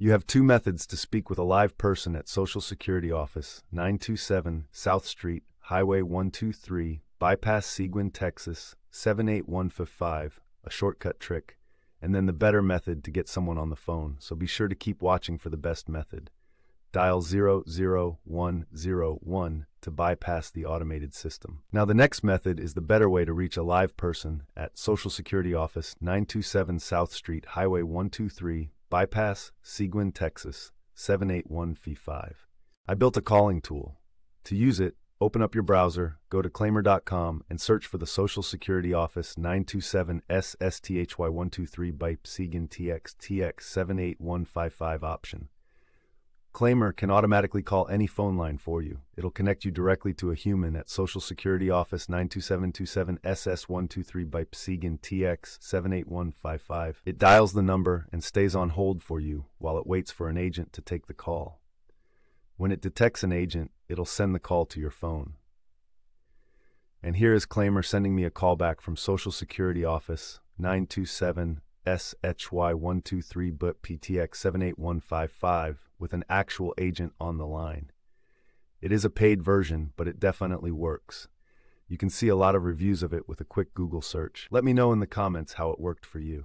You have two methods to speak with a live person at Social Security Office, 927 South Street, Highway 123, bypass Seguin, Texas, 78155, a shortcut trick, and then the better method to get someone on the phone, so be sure to keep watching for the best method. Dial 00101 to bypass the automated system. Now, the next method is the better way to reach a live person at Social Security Office, 927 South Street, Highway 123, bypass Seguin, Texas, 78155. I built a calling tool. To use it, open up your browser, go to claimyr.com, and search for the Social Security Office 927 SSTHY123 BIPE Seguin TX TX 78155 option. Claimyr can automatically call any phone line for you. It'll connect you directly to a human at Social Security Office 92727 SS123 BIPE Seguin TX 78155. It dials the number and stays on hold for you while it waits for an agent to take the call. When it detects an agent, it'll send the call to your phone. And here is Claimyr sending me a call back from Social Security Office 927 SHY123 BIPE PTX 78155 with an actual agent on the line. It is a paid version, but it definitely works. You can see a lot of reviews of it with a quick Google search. Let me know in the comments how it worked for you.